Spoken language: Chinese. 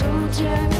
逐渐